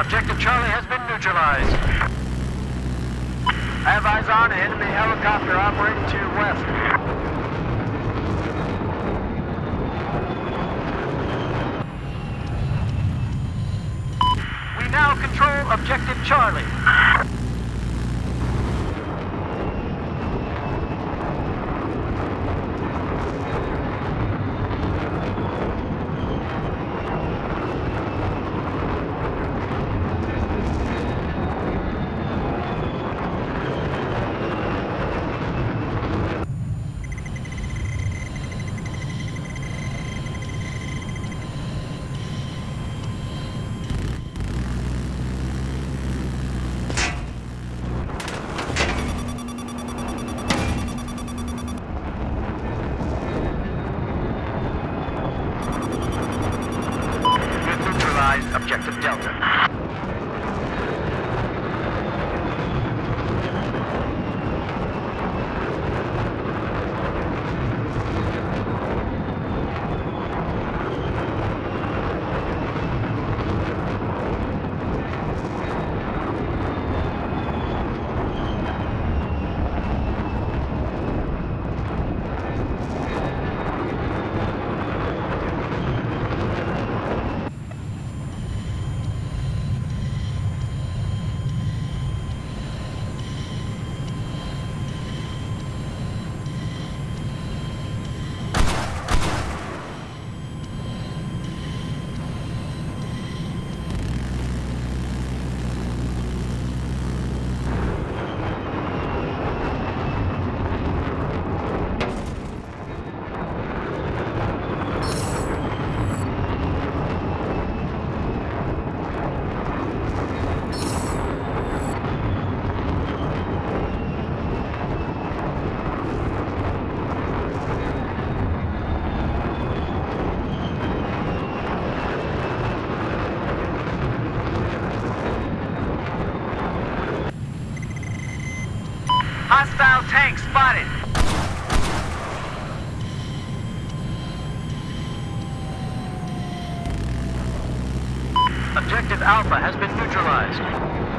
Objective Charlie has been neutralized. I have eyes on enemy helicopter operating to your west. We now control Objective Charlie. We've neutralized Objective Delta. Hostile tank spotted. Objective Alpha has been neutralized.